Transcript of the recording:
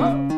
어?